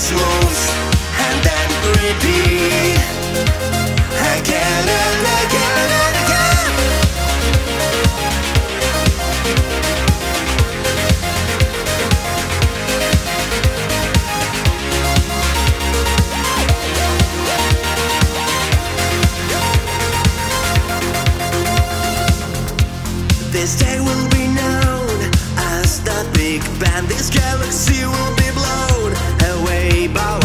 this moves and then repeat again and again and again. This day will be known as the Big Bang. This galaxy will be blown about